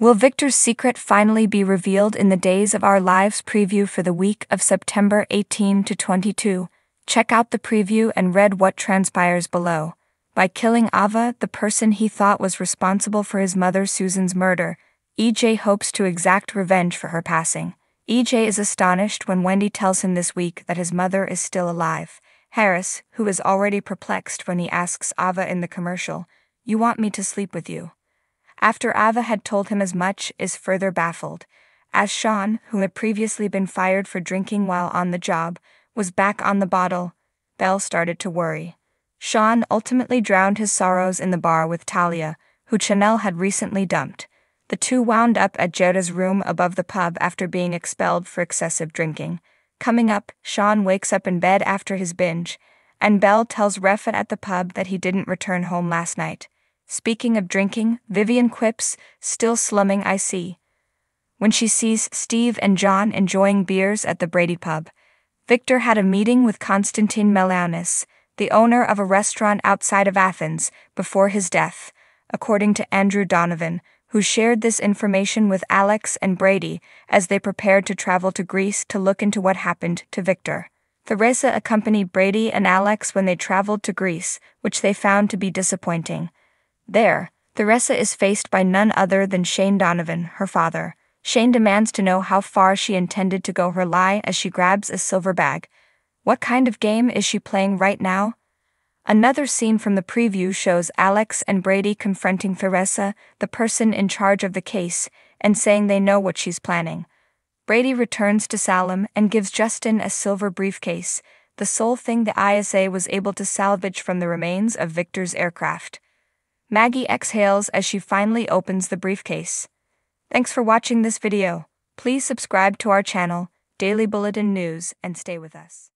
Will Victor's secret finally be revealed in the Days of Our Lives preview for the week of September 18 to 22? Check out the preview and read what transpires below. By killing Ava, the person he thought was responsible for his mother Susan's murder, EJ hopes to exact revenge for her passing. EJ is astonished when Wendy tells him this week that his mother is still alive. Harris, who is already perplexed when he asks Ava in the commercial, You want me to sleep with you? After Ava had told him as much, is further baffled. As Sean, who had previously been fired for drinking while on the job, was back on the bottle, Belle started to worry. Sean ultimately drowned his sorrows in the bar with Talia, who Chanel had recently dumped. The two wound up at Jada's room above the pub after being expelled for excessive drinking. Coming up, Sean wakes up in bed after his binge, and Belle tells Refat at the pub that he didn't return home last night. Speaking of drinking, Vivian quips, still slumming I see. When she sees Steve and John enjoying beers at the Brady pub, Victor had a meeting with Konstantin Meleounis, the owner of a restaurant outside of Athens, before his death, according to Andrew Donovan, who shared this information with Alex and Brady as they prepared to travel to Greece to look into what happened to Victor. Theresa accompanied Brady and Alex when they traveled to Greece, which they found to be disappointing. There, Theresa is faced by none other than Shane Donovan, her father. Shane demands to know how far she intended to go her lie as she grabs a silver bag, what kind of game is she playing right now? Another scene from the preview shows Alex and Brady confronting Theresa, the person in charge of the case, and saying they know what she's planning. Brady returns to Salem and gives Justin a silver briefcase, the sole thing the ISA was able to salvage from the remains of Victor's aircraft. Maggie exhales as she finally opens the briefcase. Thanks for watching this video. Please subscribe to our channel, Daily Bulletin News, and stay with us.